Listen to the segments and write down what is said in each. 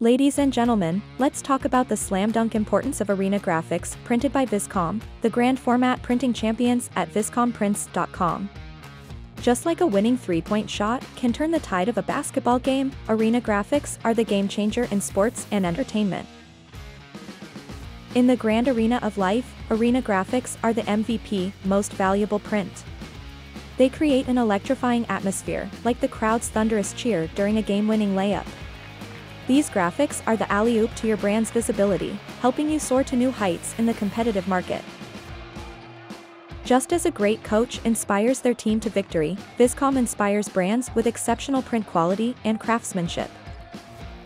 Ladies and gentlemen, let's talk about the slam dunk importance of Arena Graphics, printed by Vizcom, the grand format printing champions at vizcomprints.com. Just like a winning three-point shot can turn the tide of a basketball game, Arena Graphics are the game changer in sports and entertainment. In the grand arena of life, Arena Graphics are the MVP, most valuable print. They create an electrifying atmosphere, like the crowd's thunderous cheer during a game-winning layup. These graphics are the alley-oop to your brand's visibility, helping you soar to new heights in the competitive market. Just as a great coach inspires their team to victory, Vizcom inspires brands with exceptional print quality and craftsmanship.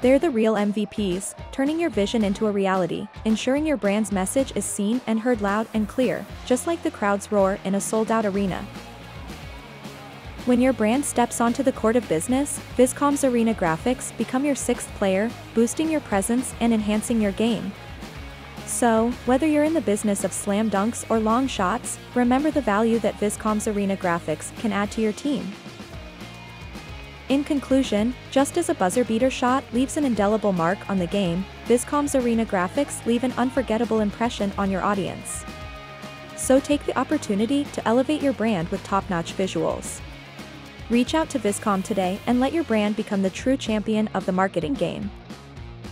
They're the real MVPs, turning your vision into a reality, ensuring your brand's message is seen and heard loud and clear, just like the crowd's roar in a sold-out arena. When your brand steps onto the court of business, Vizcom's Arena graphics become your sixth player, boosting your presence and enhancing your game. So, whether you're in the business of slam dunks or long shots, remember the value that Vizcom's Arena graphics can add to your team. In conclusion, just as a buzzer beater shot leaves an indelible mark on the game, Vizcom's Arena graphics leave an unforgettable impression on your audience. So take the opportunity to elevate your brand with top-notch visuals. Reach out to Vizcom today and let your brand become the true champion of the marketing game.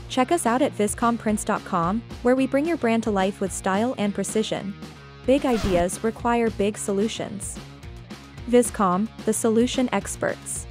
Check us out at vizcomprints.com, where we bring your brand to life with style and precision. Big ideas require big solutions. Vizcom, the solution experts.